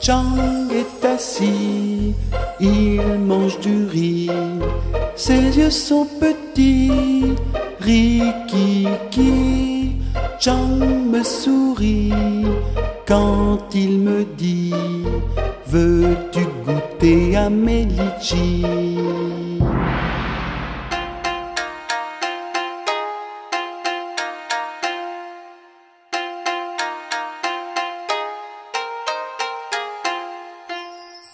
Chang est assis, il mange du riz, ses yeux sont petits, rikiki. Chang me sourit quand il me dit Veux-tu goûter à mes litchis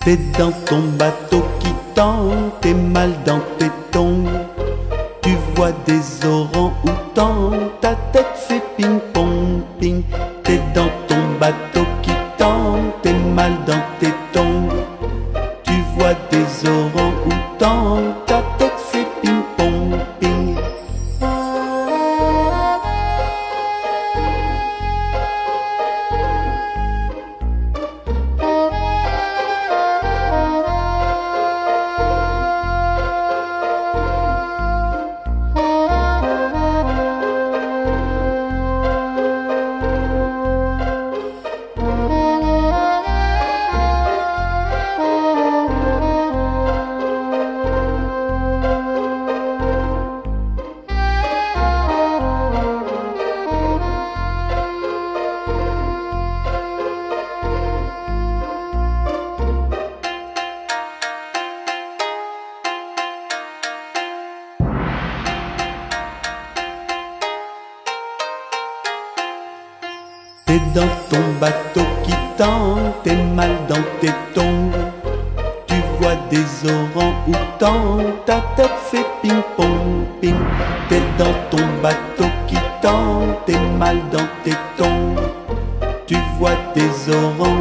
T'es dans ton bateau qui tend, t'es mal dans tes tongs. Tu vois des orangs-outans, ta tête fait ping-pong, ping. T'es dans ton bateau qui tend, t'es mal dans tes tongs. T'es dans ton bateau qui tend, t'es mal dans tes tongs. Tu vois des orangs-outans, ta tête fait ping-pong, ping. T'es dans ton bateau qui tend, t'es mal dans tes tongs. Tu vois des orangs-outans,